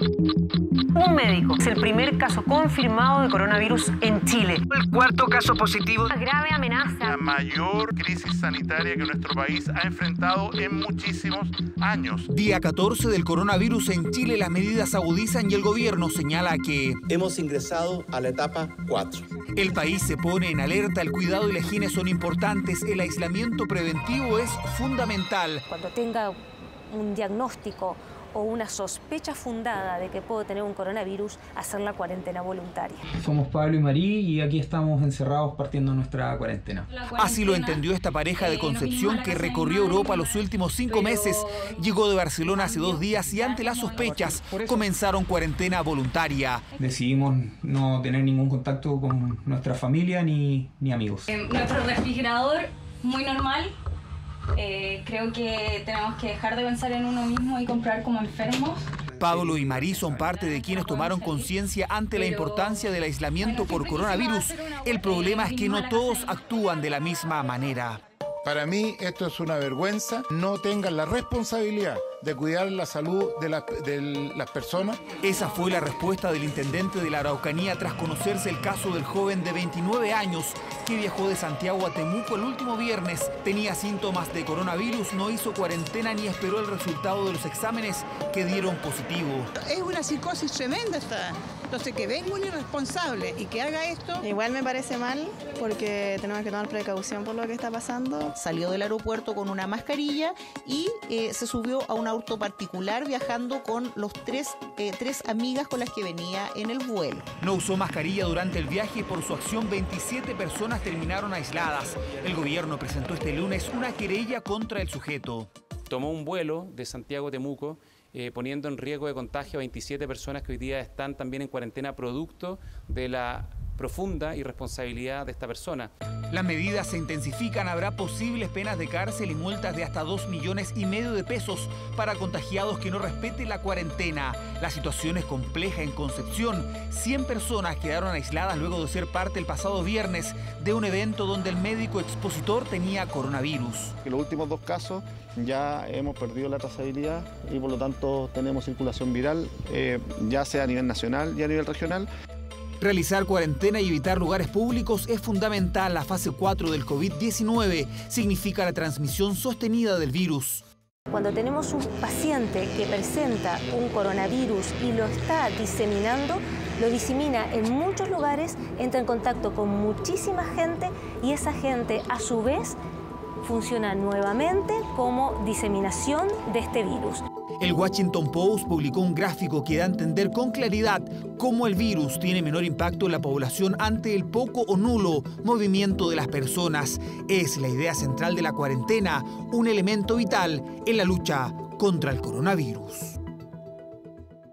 Un médico es el primer caso confirmado de coronavirus en Chile. El cuarto caso positivo. Una grave amenaza. La mayor crisis sanitaria que nuestro país ha enfrentado en muchísimos años. Día 14 del coronavirus en Chile, las medidas agudizan y el gobierno señala que hemos ingresado a la etapa 4. El país se pone en alerta, el cuidado y la higiene son importantes, el aislamiento preventivo es fundamental. Cuando tenga un diagnóstico o una sospecha fundada de que puedo tener un coronavirus, hacer la cuarentena voluntaria. Somos Pablo y Marí y aquí estamos encerrados partiendo nuestra cuarentena. Así lo entendió esta pareja de Concepción que recorrió Europa los últimos cinco meses. Llegó de Barcelona hace dos días y ante las sospechas comenzaron cuarentena voluntaria. Decidimos no tener ningún contacto con nuestra familia ni, ni amigos. nuestro refrigerador, muy normal, eh, creo que tenemos que dejar de pensar en uno mismo y comprar como enfermos. Pablo y Marí son parte de quienes tomaron conciencia ante la importancia del aislamiento por coronavirus. El problema es que no todos actúan de la misma manera. Para mí esto es una vergüenza. No tengan la responsabilidad de cuidar la salud de, de, las personas. Esa fue la respuesta del intendente de la Araucanía tras conocerse el caso del joven de 29 años que viajó de Santiago a Temuco el último viernes. Tenía síntomas de coronavirus, no hizo cuarentena ni esperó el resultado de los exámenes que dieron positivo. Es una psicosis tremenda esta. Entonces que venga un irresponsable y que haga esto. Igual me parece mal porque tenemos que tomar precaución por lo que está pasando. Salió del aeropuerto con una mascarilla y eh, se subió a un auto particular viajando con los tres, eh, tres amigas con las que venía en el vuelo. No usó mascarilla durante el viaje y por su acción 27 personas terminaron aisladas. El gobierno presentó este lunes una querella contra el sujeto. Tomó un vuelo de Santiago a Temuco eh, poniendo en riesgo de contagio a 27 personas que hoy día están también en cuarentena producto de la profunda irresponsabilidad de esta persona. Las medidas se intensifican, habrá posibles penas de cárcel y multas de hasta 2 millones y medio de pesos para contagiados que no respeten la cuarentena. La situación es compleja en Concepción. 100 personas quedaron aisladas luego de ser parte el pasado viernes de un evento donde el médico expositor tenía coronavirus. En los últimos dos casos ya hemos perdido la trazabilidad y por lo tanto tenemos circulación viral, eh, ya sea a nivel nacional y a nivel regional. Realizar cuarentena y evitar lugares públicos es fundamental. La fase 4 del COVID-19 significa la transmisión sostenida del virus. Cuando tenemos un paciente que presenta un coronavirus y lo está diseminando, lo disemina en muchos lugares, entra en contacto con muchísima gente y esa gente a su vez funciona nuevamente como diseminación de este virus. El Washington Post publicó un gráfico que da a entender con claridad cómo el virus tiene menor impacto en la población ante el poco o nulo movimiento de las personas. Es la idea central de la cuarentena, un elemento vital en la lucha contra el coronavirus.